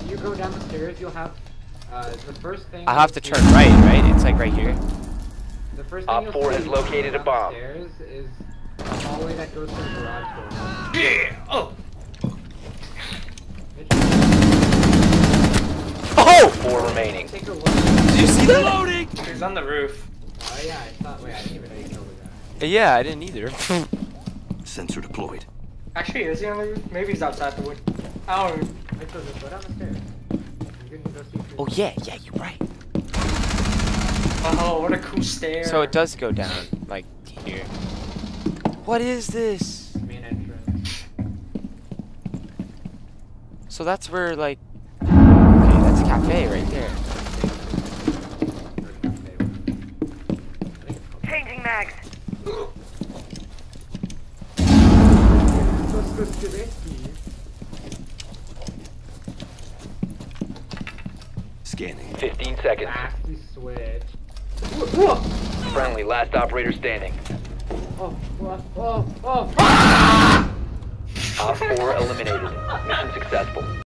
when you go down the stairs, you'll have uh, the first thing. I have to turn right, right? It's like right here. The first thing Op you'll four see has located go a bomb. Stairs is a hallway that goes to the garage door. Yeah. Oh. Mitch, Oh! Four remaining. Take. Did you see that? Loading. He's on the roof. Oh yeah, I thought. Wait, I didn't even know you killed the guy. Yeah, I didn't either. Sensor deployed. Actually, is he on the roof? Maybe he's outside the wood. I don't know. Mitch, just go down the stairs. You can go see. if oh yeah, yeah, you're right. Oh, what a cool stair. So it does go down, like here. What is this? Main entrance. So that's where like Okay, that's a cafe right there. Or cafe. I think it's called- Changing mags. So specific. Scanning. 15 seconds. Nasty switch. Friendly, last operator standing. Oh, oh, oh, oh. Op 4 eliminated. Mission successful.